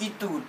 itu